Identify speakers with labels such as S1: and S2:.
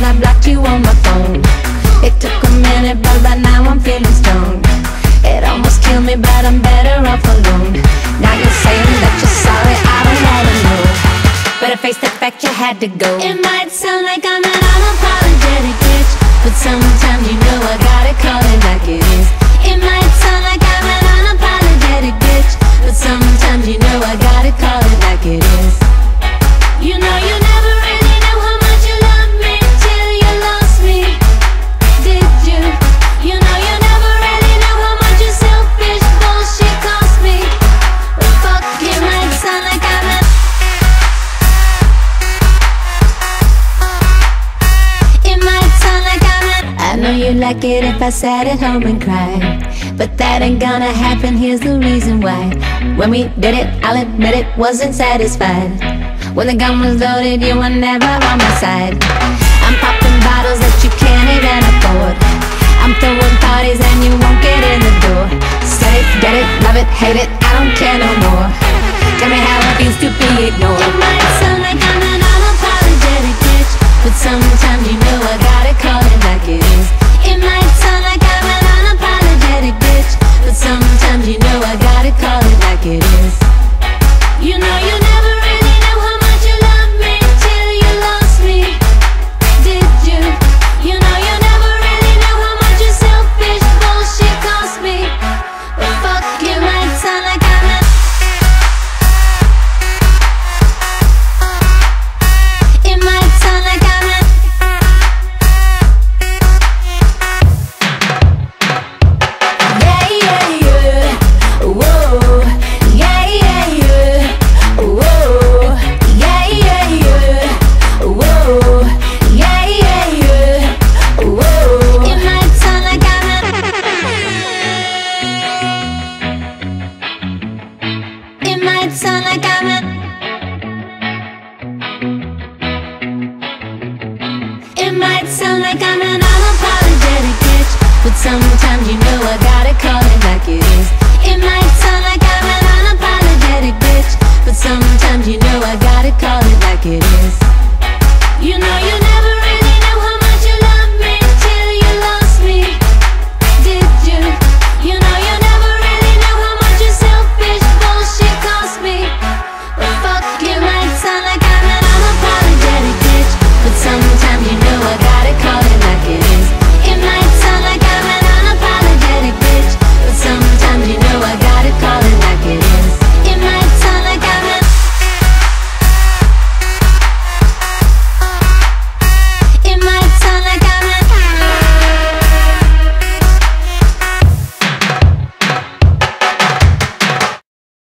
S1: I blocked you on my phone. It took a minute, but now I'm feeling strong. It almost killed me, but I'm better off alone. Now you're saying that you're sorry, I don't wanna know. But I face the fact you had to go. It might sound like I'm know you'd like it if I sat at home and cried. But that ain't gonna happen, here's the reason why. When we did it, I'll admit it, wasn't satisfied. When the gun was loaded, you were never on my side. I'm popping bottles that you can't even afford. I'm throwing parties and you won't get in the door. Say, get it, love it, hate it. But sometimes you know I gotta call it like it is. You know you know.